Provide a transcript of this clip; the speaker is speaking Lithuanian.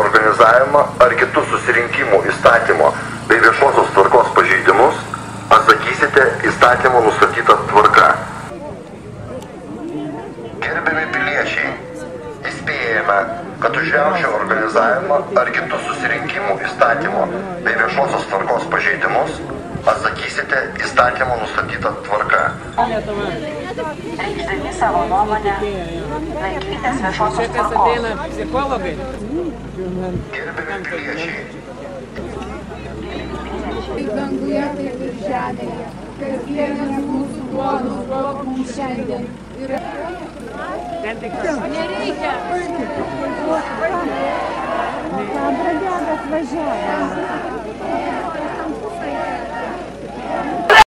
organizavimą ar kitus susirinkimų įstatymo bei viešosios tvarkos pažeidimus, atsakysite įstatymo nustatytą tvarką. Gerbiami piliečiai, įspėjame, kad už riaušių organizavimą ar kitus susirinkimų įstatymo bei viešosios tvarkos pažeidimus atsakysite įstatymo nustatytą tvarką. Reikšdami savo nuomonę, laikykitės viešosios tvarkos. Gerbiami piliečiai, Kaip danguje, taip ir žemėje. Kasdienis mūsų duonos duok mums šiandien. Ir nereikia. Ką bragėdas važiuoja?